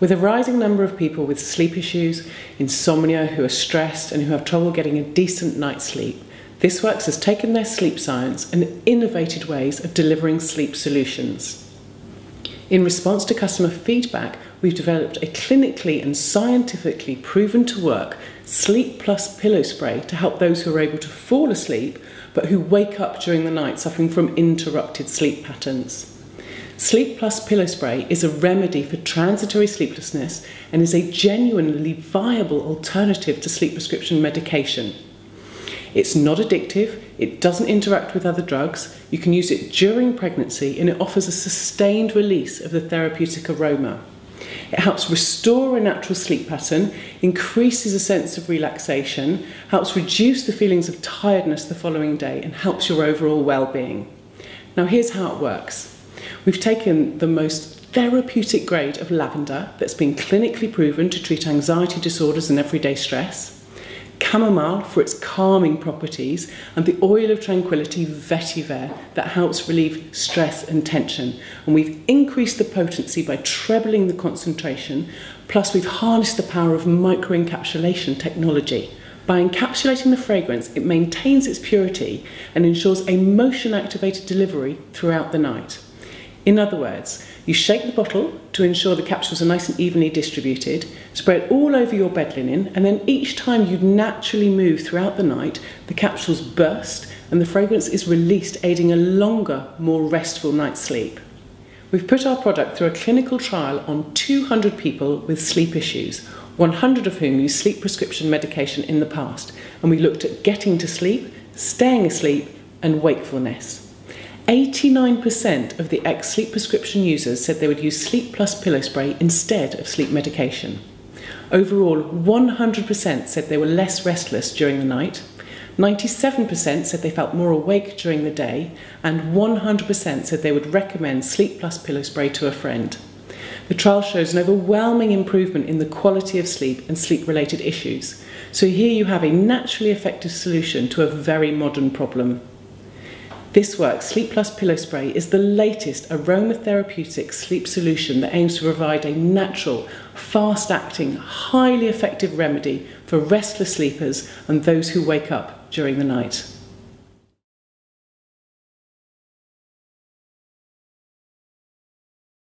With a rising number of people with sleep issues, insomnia, who are stressed, and who have trouble getting a decent night's sleep, This Works has taken their sleep science and innovated ways of delivering sleep solutions. In response to customer feedback, we've developed a clinically and scientifically proven to work Sleep Plus pillow spray to help those who are able to fall asleep but who wake up during the night suffering from interrupted sleep patterns. Sleep Plus Pillow Spray is a remedy for transitory sleeplessness and is a genuinely viable alternative to sleep prescription medication. It's not addictive, it doesn't interact with other drugs, you can use it during pregnancy, and it offers a sustained release of the therapeutic aroma. It helps restore a natural sleep pattern, increases a sense of relaxation, helps reduce the feelings of tiredness the following day, and helps your overall well being. Now, here's how it works. We've taken the most therapeutic grade of lavender that's been clinically proven to treat anxiety disorders and everyday stress, chamomile for its calming properties, and the oil of tranquility vetiver that helps relieve stress and tension. And we've increased the potency by trebling the concentration, plus we've harnessed the power of microencapsulation technology. By encapsulating the fragrance, it maintains its purity and ensures a motion activated delivery throughout the night. In other words, you shake the bottle to ensure the capsules are nice and evenly distributed, it all over your bed linen, and then each time you naturally move throughout the night, the capsules burst and the fragrance is released, aiding a longer, more restful night's sleep. We've put our product through a clinical trial on 200 people with sleep issues, 100 of whom used sleep prescription medication in the past, and we looked at getting to sleep, staying asleep, and wakefulness. 89% of the ex sleep prescription users said they would use Sleep Plus pillow spray instead of sleep medication. Overall, 100% said they were less restless during the night, 97% said they felt more awake during the day, and 100% said they would recommend Sleep Plus pillow spray to a friend. The trial shows an overwhelming improvement in the quality of sleep and sleep related issues. So here you have a naturally effective solution to a very modern problem. This work, Sleep Plus Pillow Spray is the latest aromatherapeutic sleep solution that aims to provide a natural, fast acting, highly effective remedy for restless sleepers and those who wake up during the night.